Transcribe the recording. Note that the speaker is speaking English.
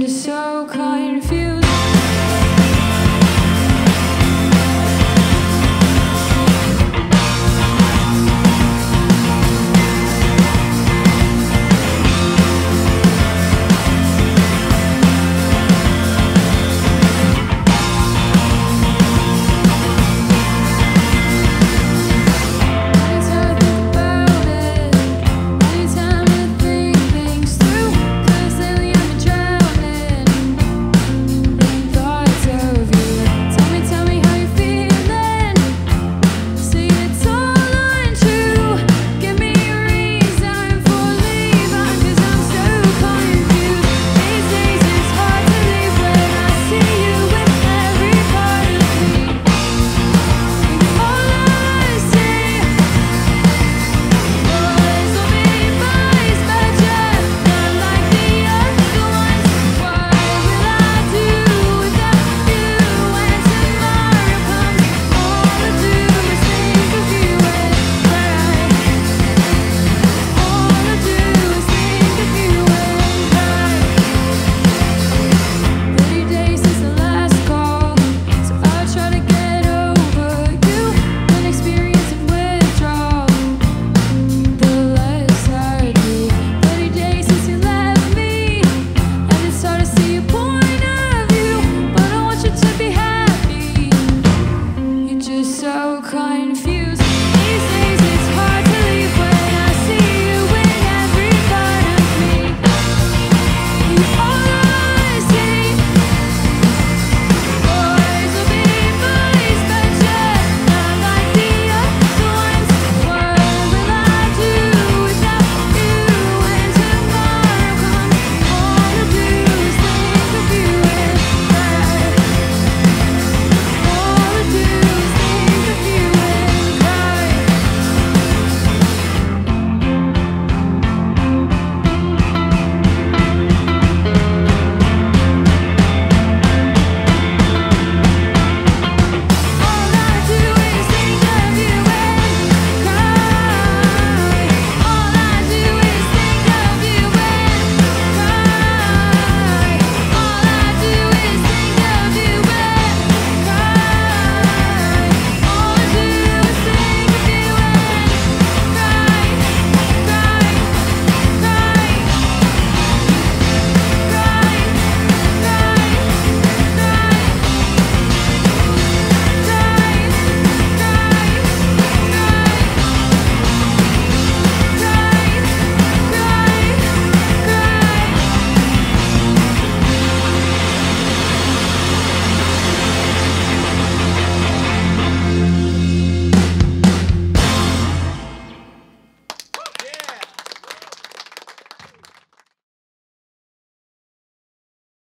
just so cold.